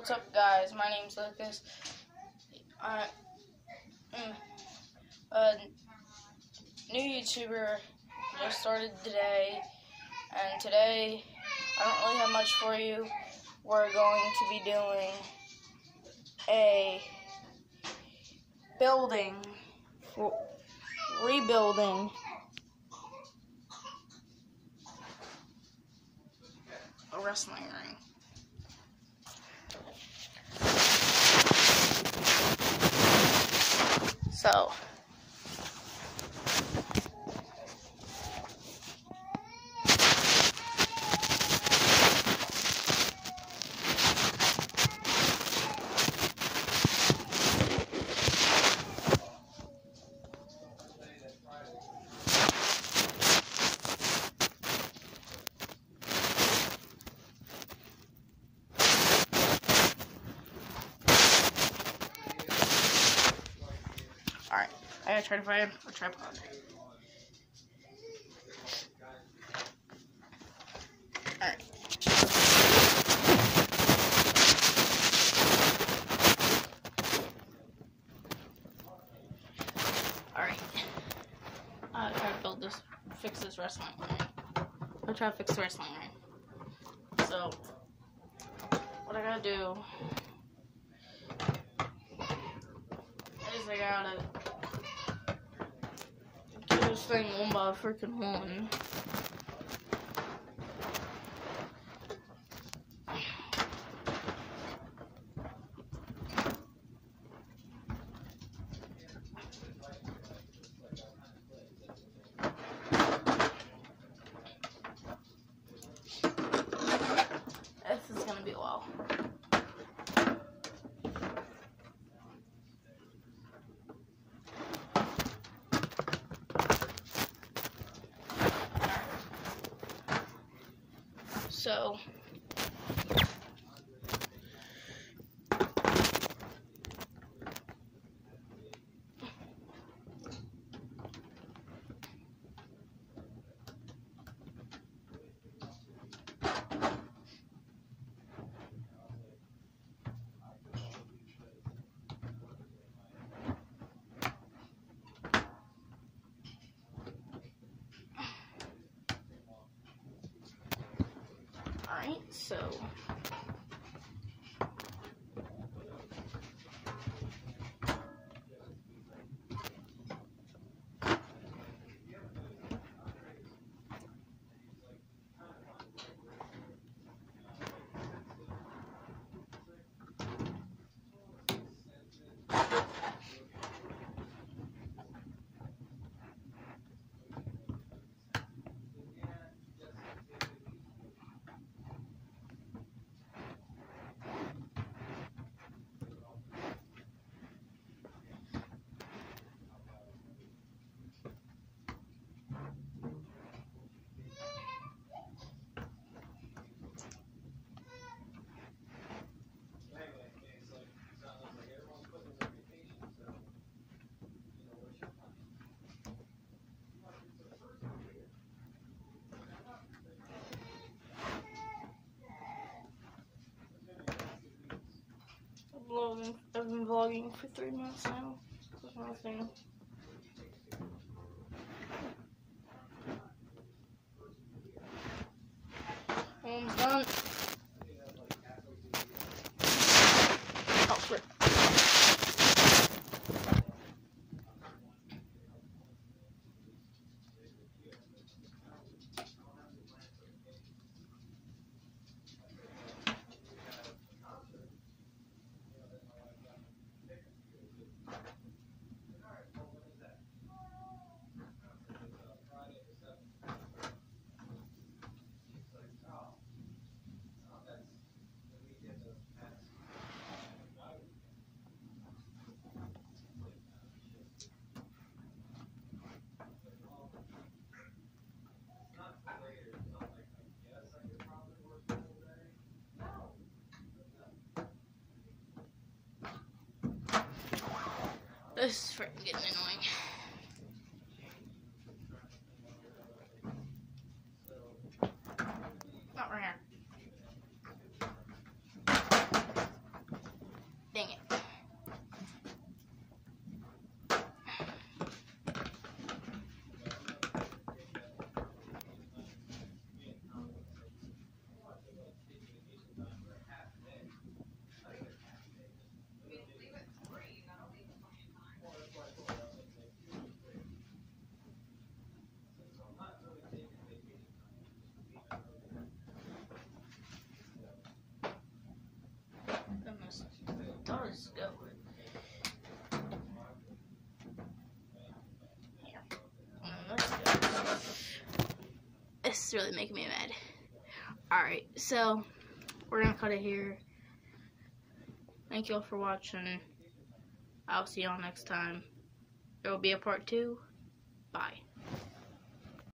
What's up, guys? My name's Lucas. I, mm, a new YouTuber just started today, and today I don't really have much for you. We're going to be doing a building, rebuilding a wrestling ring. So, alright, I try to find a tripod. Alright. Alright. I'll try to build this, fix this wrestling ring. I'll try to fix the wrestling ring. So, what I gotta do is I gotta this thing one by a freaking one. This is gonna be a while. So, alright, so. Vlogging for three months now. That's. This is freaking getting annoying. was going. Yeah. Let's go. This is really making me mad. Alright, so we're going to cut it here. Thank you all for watching. I'll see y'all next time. There will be a part two. Bye.